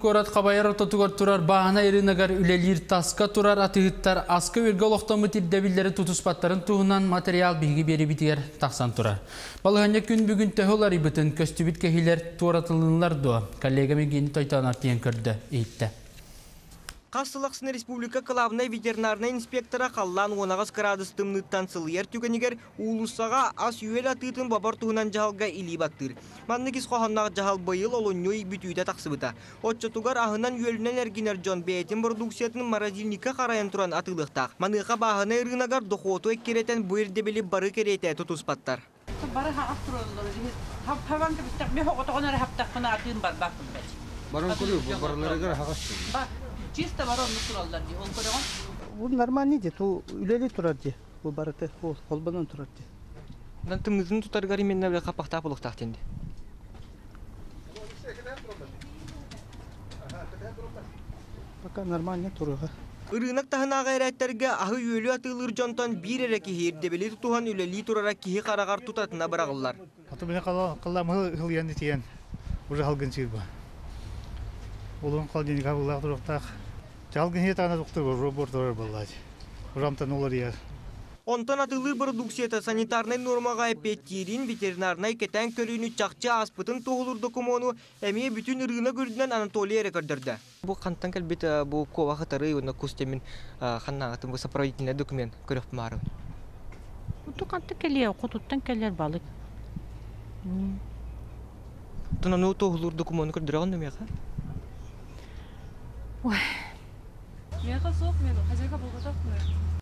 Корат қабайар ототугар турар бағана ерінагар үлелер таска турар атығыттар аскы өргі олықтамы тирдебілдері тутуспаттарын туғынан материал білгі бері бітігер тақсан турар. Балығanya күн бүгін тәхолар ибітін көстүбіт кехилер туаратылынлар дуа. Коллегами ген тойтанар тиен көрді ейтті. Қастылықсын республика кылабына ветеринарный инспектора қаллан 19 градус тымныттан сылыер түгенігер улуссаға ас үйел атытын бабар туғынан жағалға илі баттыр. Манныкис қоғаннағы жағал байыл олоньой бүтүйді тақсыбыта. Отчотугар ahынан үйелінен әргенер Джон Бейтин продукциятын морозильника қарайын тұран атылықтақ. Маныға бағына ырынагар дохоту эккеретен бұйырдебелі бары керейте тұтуспаттар. бары. Баран көрү, бараларыгар хагас. Ба чисто барон туруллар ди. Ол көрөгөн. Бұл нормальный де, ту үлелі тұрар де. Бұл барыты ол қолбынан тұрар де. Дан тымнызын тұтаргар именне біле қапақта бұлықтақ тенді. Пока нормально тұрыға. Ирынак тахына гайрәттерге ахы үйөлі атылыр жонтон бир эреки хирдебели тутухан үлели турара кихи карагар тутатына барагылар. Аты мене қалам хыл янды тиен. Уже халгын сирба. Олың қал денег абыллақ тұрықтақ. Жалгын хет ана тұқтыр робор тұрар баллады. Рамтан олар я. Онтон атылы продукцията санитарный нормага эпеттерин ветеринарный кетен көрүүнү чакчы аспытын тоғылыр докумону эми бүтүн ырына көрдүнөн Анатолий рекордерде. Бу кантан келбит бу кова хатары уна кустемин ханнагатын бу сопроводительный документ көрөп мары. Уту канты келе, кутуттан келер балык. Тонону тоғылыр документ көрдүрө онда меха. Меха соқ мен хозяйка болғатақ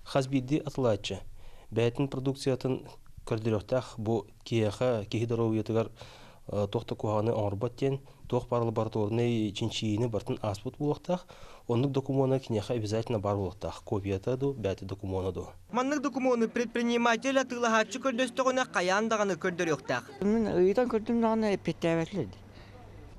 хазбидди атылаачы. Бәтин продукциятын көрдүрөктах бу киеха кихи дороуятыгар тохта куханы оңорбаттен тох барыл бартуорны чинчиини бартын аспут булактах оннук докумона кинеха обязательно бар булактах копията ду бәти докумона ду предприниматель атылы хатчы көрдөстөгөнө каян даганы көрдүрөктах. Мен ыйдан көрдүм наны петтебетлedi.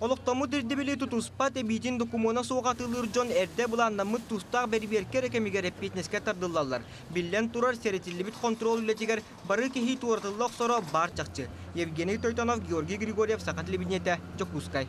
Олоқтамы дирдебели тутуспат эбитин докумона соғатылыр жон эрде буланнамыт тустақ берберкер экемигер эппетнеске тардылалар. Биллен турар серетиллибит контрол үлетигер бары кехи туартыллақ соро бар чакчы. Евгений Тойтонов, Георгий Григорьев, Сакат Лебеднете, Чокускай.